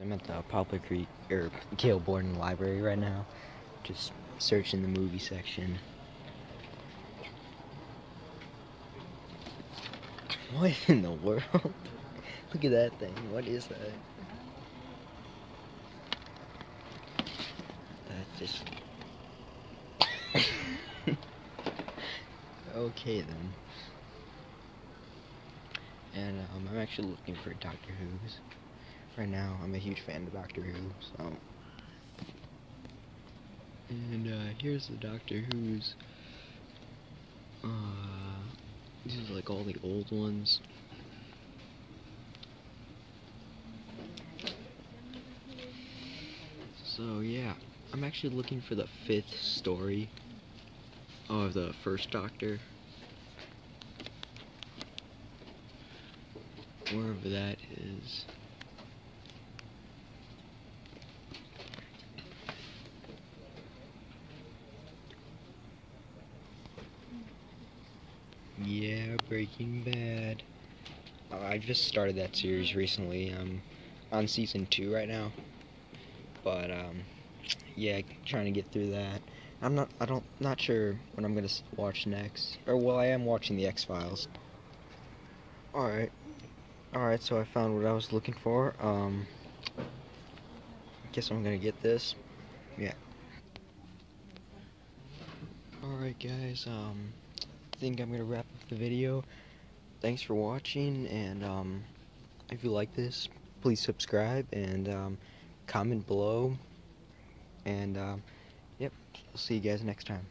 I'm at the Poplar Creek or Gail Borden Library right now, just searching the movie section. What in the world? Look at that thing. What is that? That just. okay then. And um, I'm actually looking for Doctor Who's right now. I'm a huge fan of Doctor Who, so. And uh, here's the Doctor Who's. Uh, these are like all the old ones. So yeah, I'm actually looking for the fifth story of the first Doctor. Wherever that is. Yeah, Breaking Bad. Uh, I just started that series recently. I'm on season two right now. But um, yeah, trying to get through that. I'm not. I don't. Not sure what I'm gonna watch next. Or well, I am watching the X Files. All right. All right. So I found what I was looking for. Um. Guess I'm gonna get this. Yeah. All right, guys. Um think I'm gonna wrap up the video. Thanks for watching, and um, if you like this, please subscribe and um, comment below. And um, yep, I'll see you guys next time.